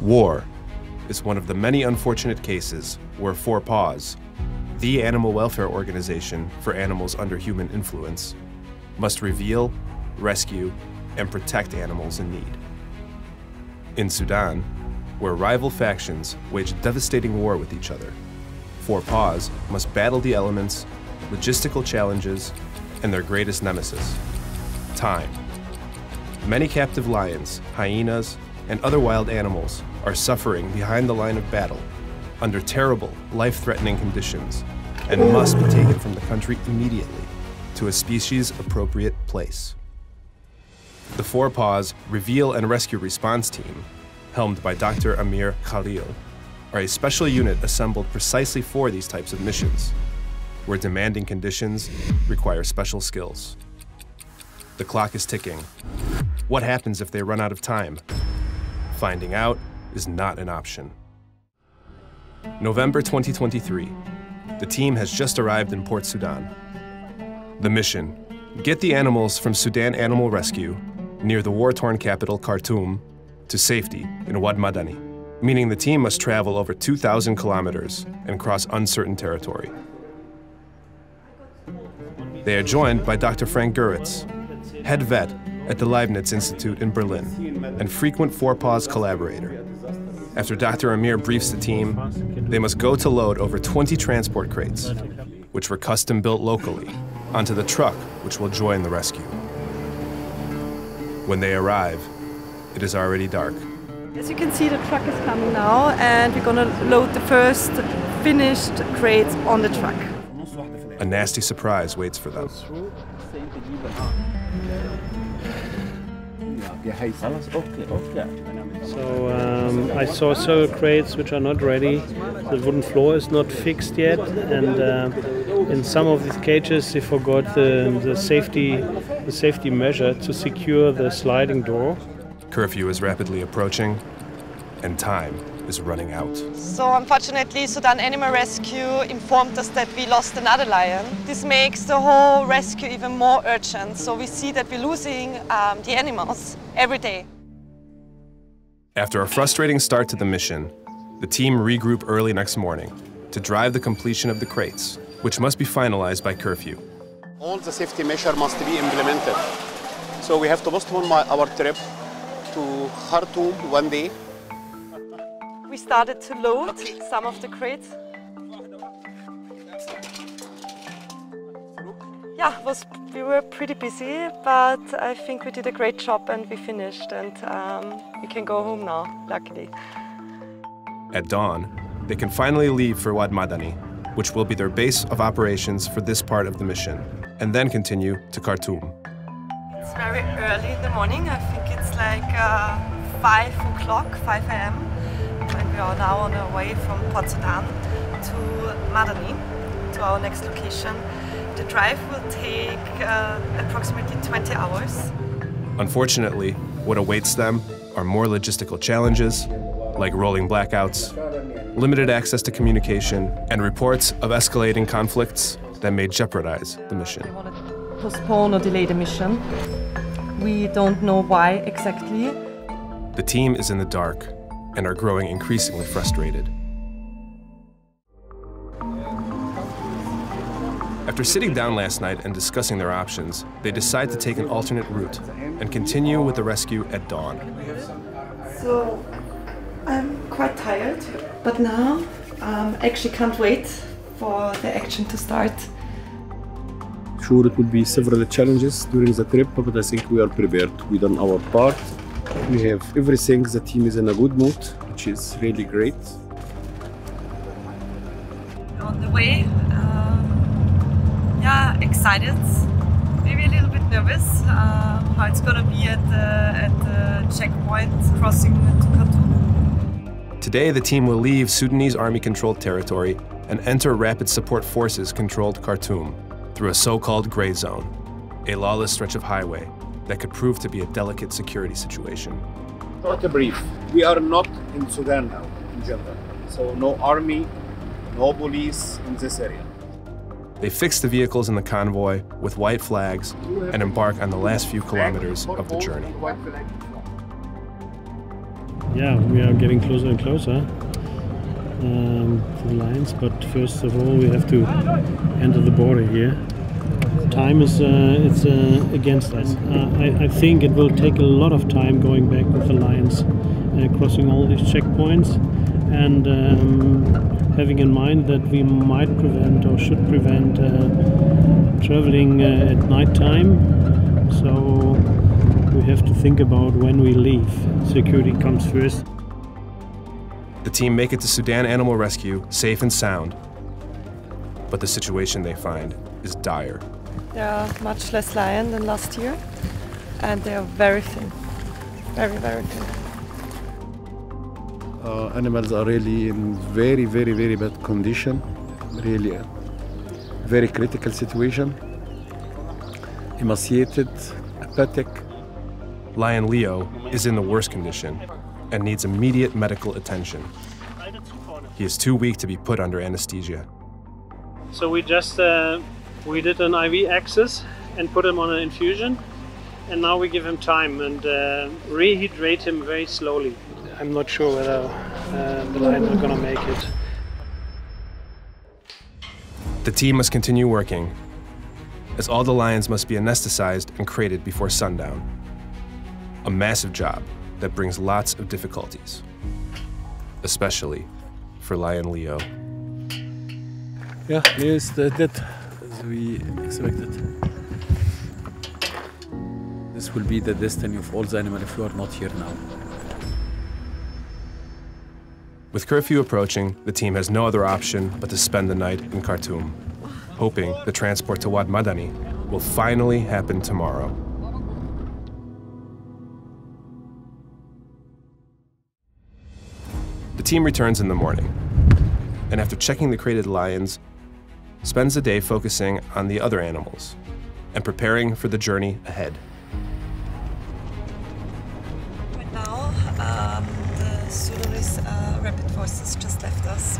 War is one of the many unfortunate cases where Four Paws, the animal welfare organization for animals under human influence, must reveal, rescue, and protect animals in need. In Sudan, where rival factions wage devastating war with each other, Four Paws must battle the elements, logistical challenges, and their greatest nemesis time. Many captive lions, hyenas, and other wild animals are suffering behind the line of battle under terrible, life threatening conditions and must be taken from the country immediately to a species appropriate place. The Four Paws Reveal and Rescue Response Team, helmed by Dr. Amir Khalil, are a special unit assembled precisely for these types of missions, where demanding conditions require special skills. The clock is ticking. What happens if they run out of time? Finding out is not an option. November 2023. The team has just arrived in Port Sudan. The mission get the animals from Sudan Animal Rescue, near the war torn capital Khartoum, to safety in Wad Madani, meaning the team must travel over 2,000 kilometers and cross uncertain territory. They are joined by Dr. Frank Göritz, head vet at the Leibniz Institute in Berlin and frequent Four Paws collaborator. After Dr. Amir briefs the team, they must go to load over 20 transport crates, which were custom built locally, onto the truck which will join the rescue. When they arrive, it is already dark. As you can see, the truck is coming now, and we're gonna load the first finished crates on the truck. A nasty surprise waits for them. So um, I saw several crates which are not ready. The wooden floor is not fixed yet, and uh, in some of these cages they forgot the, the safety the safety measure to secure the sliding door. Curfew is rapidly approaching, and time is running out. So unfortunately, Sudan Animal Rescue informed us that we lost another lion. This makes the whole rescue even more urgent. So we see that we're losing um, the animals every day. After a frustrating start to the mission, the team regroup early next morning to drive the completion of the crates, which must be finalized by curfew. All the safety measures must be implemented. So we have to postpone my, our trip to Khartoum one day. We started to load some of the crates. Yeah, was, we were pretty busy, but I think we did a great job and we finished and um, we can go home now, luckily. At dawn, they can finally leave for Wad Madani, which will be their base of operations for this part of the mission, and then continue to Khartoum. It's very early in the morning. I think it's like uh, 5 o'clock, 5 a.m. And we are now on our way from Port Sudan to Madani, to our next location. The drive will take uh, approximately 20 hours. Unfortunately, what awaits them are more logistical challenges, like rolling blackouts, limited access to communication, and reports of escalating conflicts that may jeopardize the mission. Postpone or delay the mission. We don't know why exactly. The team is in the dark and are growing increasingly frustrated. After sitting down last night and discussing their options, they decide to take an alternate route and continue with the rescue at dawn. So I'm quite tired, but now um, actually can't wait for the action to start. Sure, it will be several challenges during the trip, but I think we are prepared. We done our part. We have everything. The team is in a good mood, which is really great. On the way, um, yeah, excited, maybe a little bit nervous uh, how it's gonna be at the, at the checkpoint crossing to Khartoum. Today, the team will leave Sudanese army controlled territory and enter Rapid Support Forces controlled Khartoum through a so called gray zone, a lawless stretch of highway that could prove to be a delicate security situation. Short brief. We are not in Sudan now, in general. So no army, no police in this area. They fix the vehicles in the convoy with white flags and embark on the last few kilometers of the journey. yeah, we are getting closer and closer um, to the lines. But first of all, we have to enter the border here. Time is uh, it's uh, against us. Uh, I, I, think it will take a lot of time going back with the lions, uh, crossing all these checkpoints, and um, having in mind that we might prevent or should prevent uh, traveling uh, at night time. So we have to think about when we leave. Security comes first. The team make it to Sudan Animal Rescue safe and sound, but the situation they find is dire. There are much less lion than last year, and they are very thin, very, very thin. Uh, animals are really in very, very, very bad condition. Really, a very critical situation. Emaciated, apathetic. Lion Leo is in the worst condition and needs immediate medical attention. He is too weak to be put under anesthesia. So we just uh, we did an IV access and put him on an infusion, and now we give him time and uh, rehydrate him very slowly. I'm not sure whether uh, the lion are gonna make it. The team must continue working, as all the lions must be anesthetized and crated before sundown. A massive job that brings lots of difficulties, especially for Lion Leo. Yeah, Leo is dead we expected. This will be the destiny of all the animals if you are not here now. With curfew approaching, the team has no other option but to spend the night in Khartoum, hoping the transport to Wad Madani will finally happen tomorrow. The team returns in the morning, and after checking the crated lions, spends the day focusing on the other animals and preparing for the journey ahead. Right now, um, the Sudanese uh, rapid forces just left us.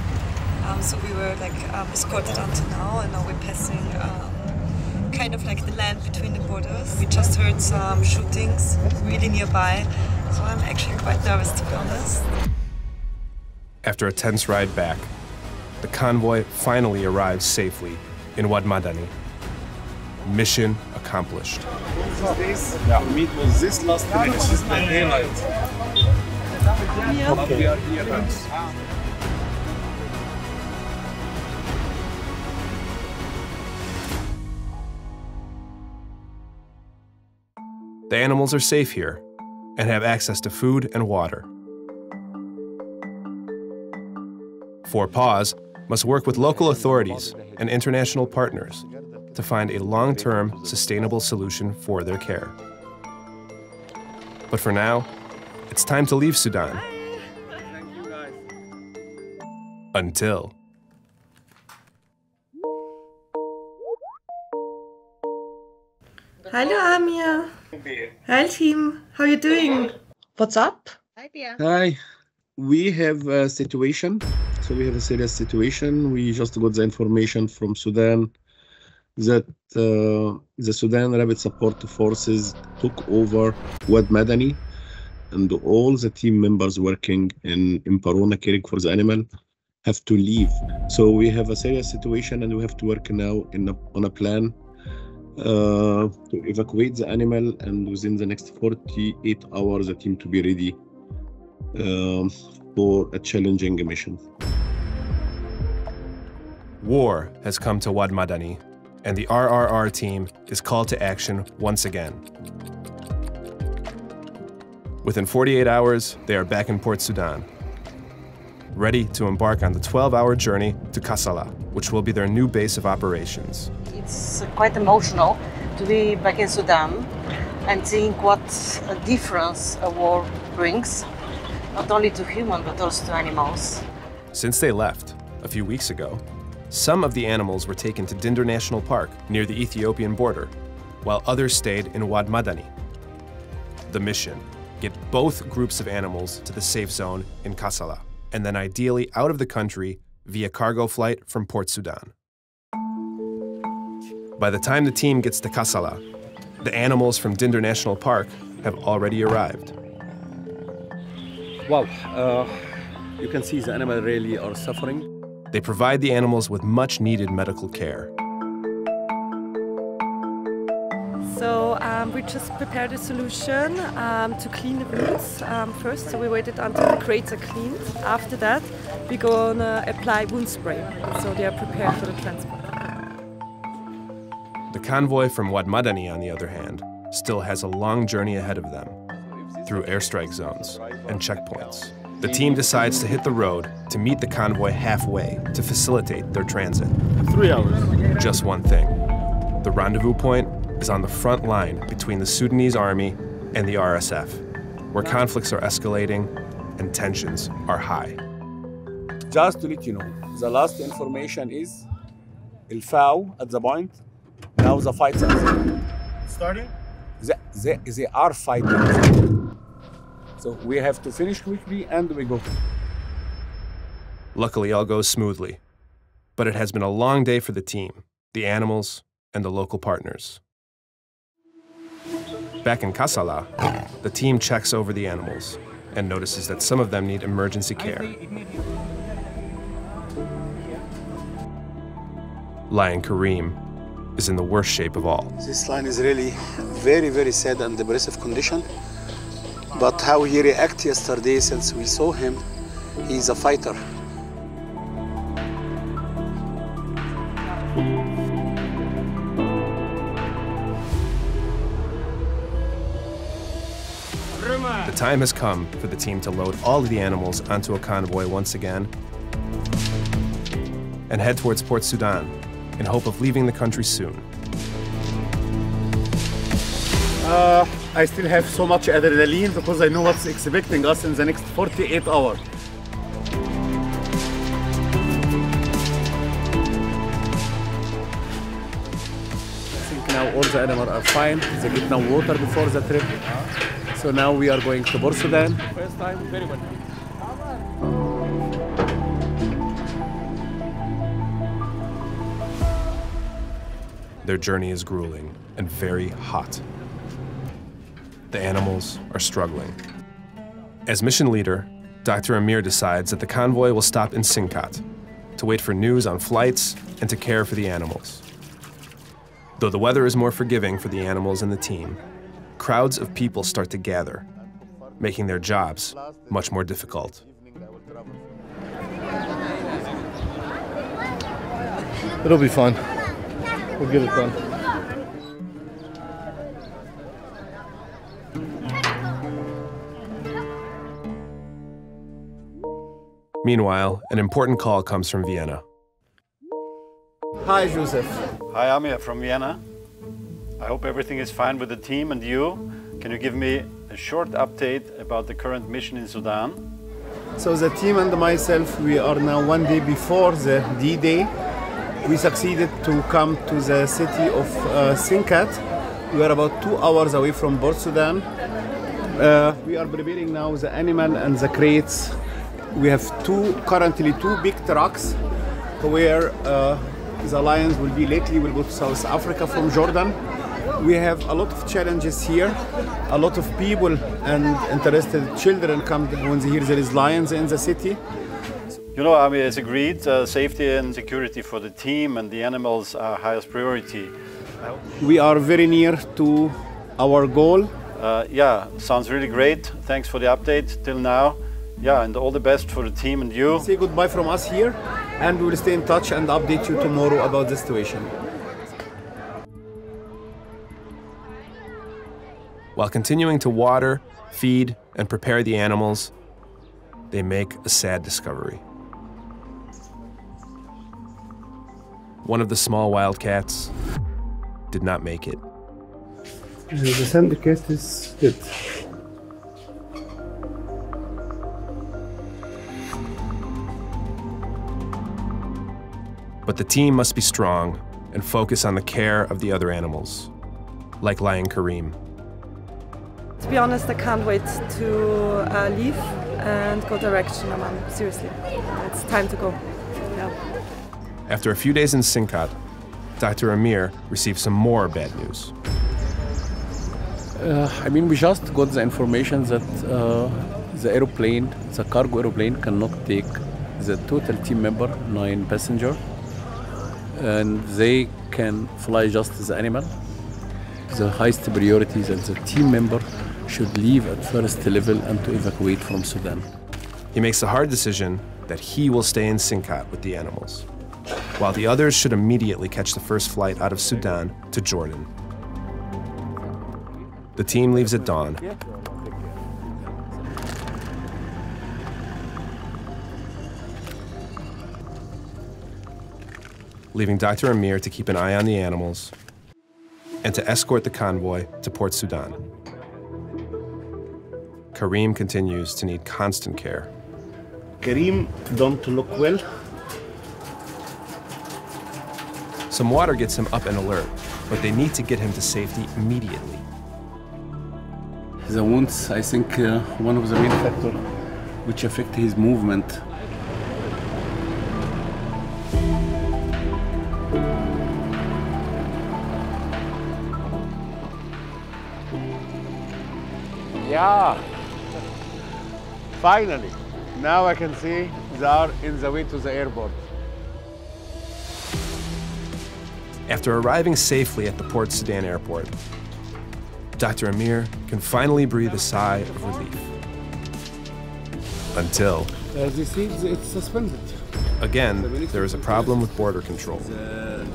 Um, so we were like um, escorted until now, and now we're passing um, kind of like the land between the borders. We just heard some shootings really nearby, so I'm actually quite nervous to be honest. After a tense ride back, the convoy finally arrives safely in Wad Madani. Mission accomplished. meet was this last night. This is the daylight. Are here. The animals are safe here and have access to food and water. Four Paws must work with local authorities and international partners to find a long term, sustainable solution for their care. But for now, it's time to leave Sudan. Until. Hello, Amir. Hi, team. How you doing? What's up? Hi, Pia. Hi, we have a situation. So we have a serious situation. We just got the information from Sudan that uh, the Sudan Rapid Support Forces took over Wad Madani and all the team members working in, in Parona caring for the animal have to leave. So we have a serious situation and we have to work now in a, on a plan uh, to evacuate the animal and within the next 48 hours the team to be ready um, for a challenging mission. War has come to Wad Madani, and the RRR team is called to action once again. Within 48 hours, they are back in Port Sudan, ready to embark on the 12 hour journey to Kassala, which will be their new base of operations. It's quite emotional to be back in Sudan and seeing what a difference a war brings, not only to humans but also to animals. Since they left, a few weeks ago, some of the animals were taken to Dinder National Park near the Ethiopian border, while others stayed in Wad Madani. The mission get both groups of animals to the safe zone in Kassala, and then ideally out of the country via cargo flight from Port Sudan. By the time the team gets to Kassala, the animals from Dinder National Park have already arrived. Wow, uh, you can see the animals really are suffering. They provide the animals with much needed medical care. So um, we just prepared a solution um, to clean the wounds um, first. So we waited until the crates are cleaned. After that, we're gonna apply wound spray. So they are prepared for the transport. The convoy from Wad Madani, on the other hand, still has a long journey ahead of them through airstrike zones and checkpoints. The team decides to hit the road to meet the convoy halfway to facilitate their transit. Three hours. Just one thing the rendezvous point is on the front line between the Sudanese army and the RSF, where conflicts are escalating and tensions are high. Just to let you know, the last information is El FAO at the point. Now the fights are Starting? they, they, they are fighting. So we have to finish quickly and we go. Luckily, all goes smoothly. But it has been a long day for the team, the animals, and the local partners. Back in Kassala, the team checks over the animals and notices that some of them need emergency care. Lion Kareem is in the worst shape of all. This lion is really very, very sad and depressive condition. But how he reacted yesterday since we saw him, he's a fighter. The time has come for the team to load all of the animals onto a convoy once again and head towards Port Sudan in hope of leaving the country soon. Uh, I still have so much adrenaline because I know what's expecting us in the next 48 hours. I think now all the animals are fine. They get now water before the trip. So now we are going to Port First time, very well. Their journey is grueling and very hot. The animals are struggling. As mission leader, Dr. Amir decides that the convoy will stop in Sinkat to wait for news on flights and to care for the animals. Though the weather is more forgiving for the animals and the team, crowds of people start to gather, making their jobs much more difficult. It'll be fun. We'll get it done. Meanwhile, an important call comes from Vienna. Hi, Joseph. Hi, I'm here from Vienna. I hope everything is fine with the team and you. Can you give me a short update about the current mission in Sudan? So the team and myself, we are now one day before the D-Day. We succeeded to come to the city of uh, Sinkat. We are about two hours away from Port Sudan. Uh, we are preparing now the animal and the crates. We have two currently two big trucks where uh, the lions will be lately will go to South Africa from Jordan. We have a lot of challenges here. A lot of people and interested children come when they hear there is lions in the city. You know, Ami has agreed uh, safety and security for the team and the animals are highest priority. We are very near to our goal. Uh, yeah, sounds really great. Thanks for the update till now. Yeah, and all the best for the team and you. Say goodbye from us here, and we will stay in touch and update you tomorrow about the situation. While continuing to water, feed, and prepare the animals, they make a sad discovery. One of the small wildcats did not make it. The syndicate is good. But the team must be strong and focus on the care of the other animals, like Lion Kareem. To be honest, I can't wait to uh, leave and go direction Amman. Seriously, it's time to go. Yeah. After a few days in Sinkat, Dr. Amir received some more bad news. Uh, I mean, we just got the information that uh, the aeroplane, the cargo aeroplane cannot take the total team member, nine passenger, and they can fly just the animal. The highest priority is that the team member should leave at first level and to evacuate from Sudan. He makes the hard decision that he will stay in Sinkat with the animals, while the others should immediately catch the first flight out of Sudan to Jordan. The team leaves at dawn. Leaving Dr. Amir to keep an eye on the animals and to escort the convoy to Port Sudan. Karim continues to need constant care. Karim don't look well. Some water gets him up and alert, but they need to get him to safety immediately. The wounds, I think, uh, one of the main factors which affect his movement. Yeah. Finally. Now I can see they are in the way to the airport. After arriving safely at the Port Sudan airport, Dr. Amir can finally breathe a sigh of relief. Until, As you see, it's suspended. again, there is a problem with border control. The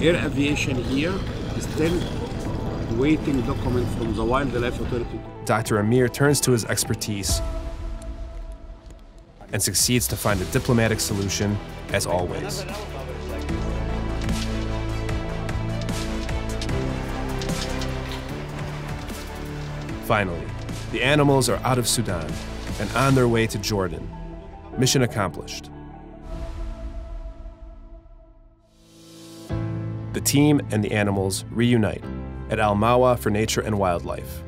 air aviation here is waiting document from the Wildlife Authority. Dr. Amir turns to his expertise and succeeds to find a diplomatic solution, as always. Finally, the animals are out of Sudan and on their way to Jordan. Mission accomplished. The team and the animals reunite at Al Mawa for Nature and Wildlife,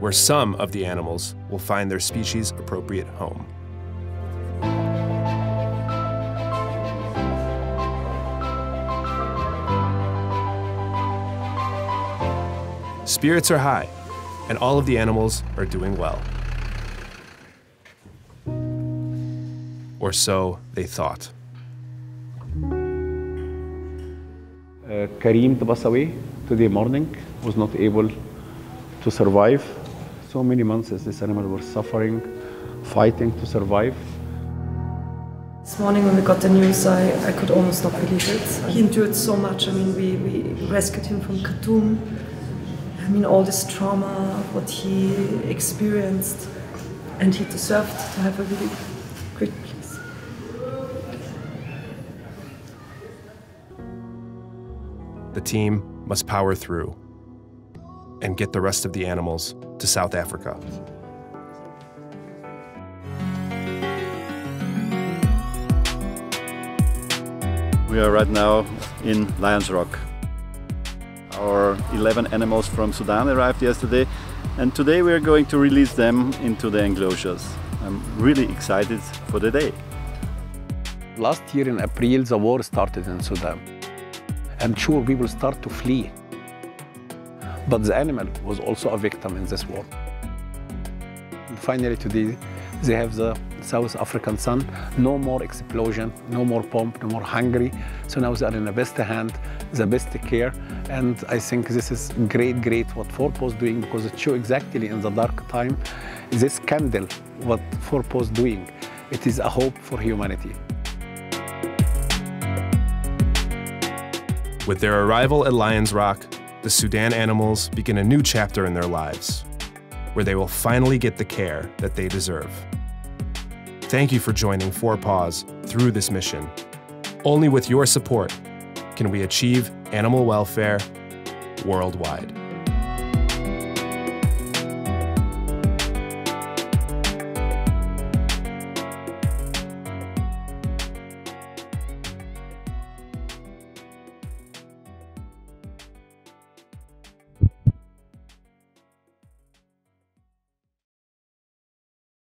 where some of the animals will find their species appropriate home. Spirits are high, and all of the animals are doing well. Or so they thought. Uh, Karim Tabasawi today morning was not able to survive. So many months as this animal was suffering, fighting to survive. This morning when we got the news, I, I could almost not believe it. He endured so much. I mean, we, we rescued him from Khartoum. I mean, all this trauma, what he experienced, and he deserved to have a really The team must power through and get the rest of the animals to South Africa. We are right now in Lions Rock. Our 11 animals from Sudan arrived yesterday and today we are going to release them into the enclosures. I'm really excited for the day. Last year in April, the war started in Sudan. I'm sure people start to flee. But the animal was also a victim in this war. And finally today, they have the South African sun, no more explosion, no more bomb, no more hungry. So now they are in the best hand, the best care. And I think this is great, great what Four Paws doing because it shows exactly in the dark time, this candle, what Four Paws doing. It is a hope for humanity. With their arrival at Lions Rock, the Sudan animals begin a new chapter in their lives, where they will finally get the care that they deserve. Thank you for joining Four Paws through this mission. Only with your support can we achieve animal welfare worldwide.